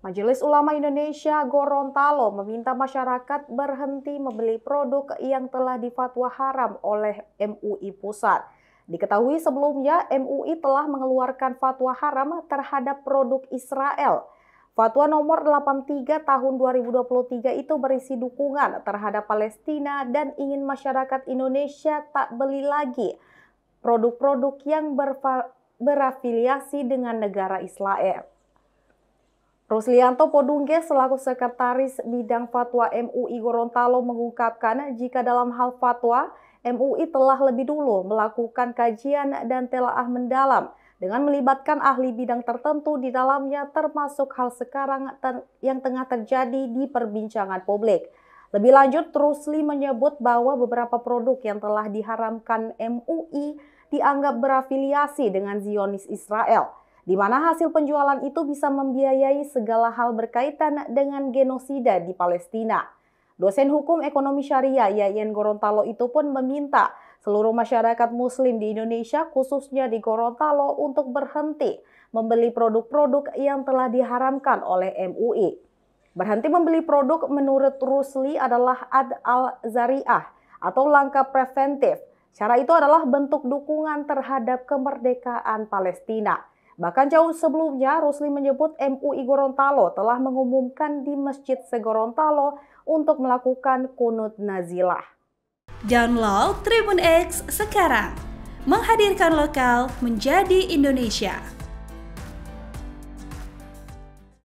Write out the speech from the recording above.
Majelis Ulama Indonesia Gorontalo meminta masyarakat berhenti membeli produk yang telah difatwa haram oleh MUI Pusat. Diketahui sebelumnya MUI telah mengeluarkan fatwa haram terhadap produk Israel. Fatwa nomor 83 tahun 2023 itu berisi dukungan terhadap Palestina dan ingin masyarakat Indonesia tak beli lagi produk-produk yang berafiliasi dengan negara Israel. Ruslianto Podungge selaku Sekretaris Bidang Fatwa MUI Gorontalo mengungkapkan jika dalam hal fatwa, MUI telah lebih dulu melakukan kajian dan telaah mendalam dengan melibatkan ahli bidang tertentu di dalamnya termasuk hal sekarang yang tengah terjadi di perbincangan publik. Lebih lanjut, Rusli menyebut bahwa beberapa produk yang telah diharamkan MUI dianggap berafiliasi dengan Zionis Israel – di mana hasil penjualan itu bisa membiayai segala hal berkaitan dengan genosida di Palestina. Dosen hukum ekonomi syariah Yayan Gorontalo itu pun meminta seluruh masyarakat muslim di Indonesia khususnya di Gorontalo untuk berhenti membeli produk-produk yang telah diharamkan oleh MUI. Berhenti membeli produk menurut Rusli adalah ad al-zariah atau langkah preventif. Cara itu adalah bentuk dukungan terhadap kemerdekaan Palestina. Bahkan jauh sebelumnya, Rusli menyebut MUI Gorontalo telah mengumumkan di Masjid Segorontalo untuk melakukan kunut nazilah. Download Tribun X sekarang, menghadirkan lokal menjadi Indonesia.